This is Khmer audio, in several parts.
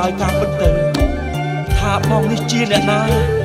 ឡើយតាមពិតទៅ ថាបងនេះជាអ្នកណា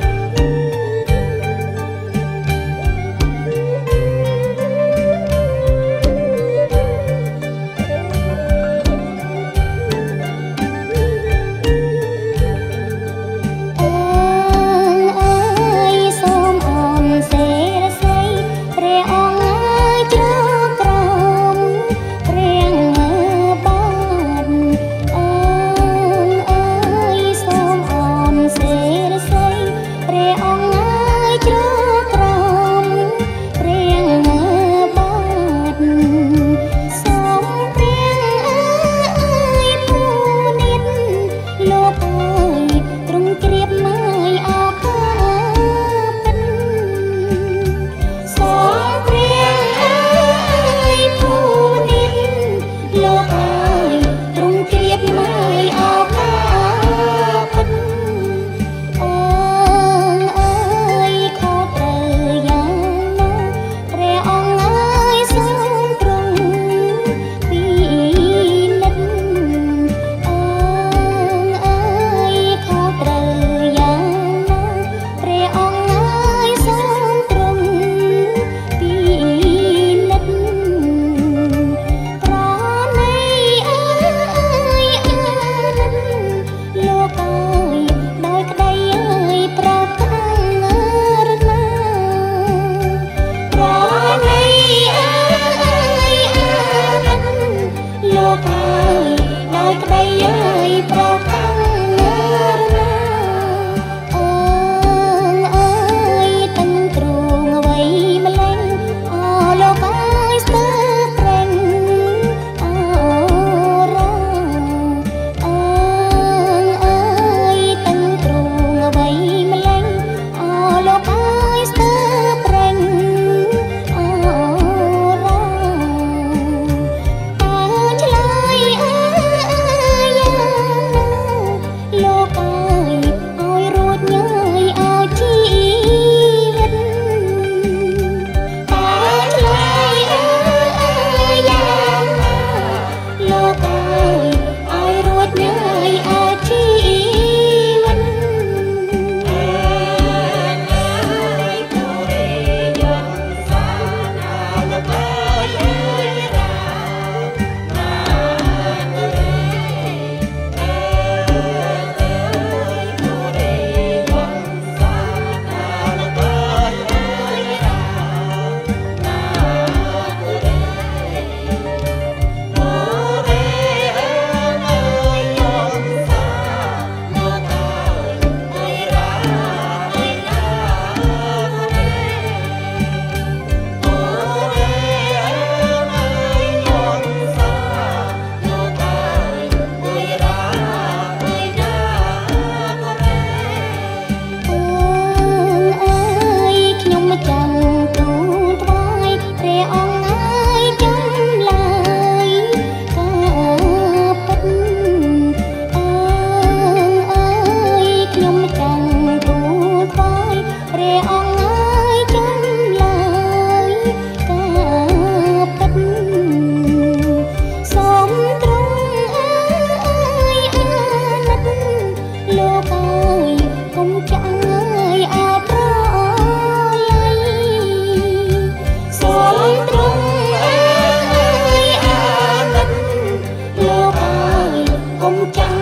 can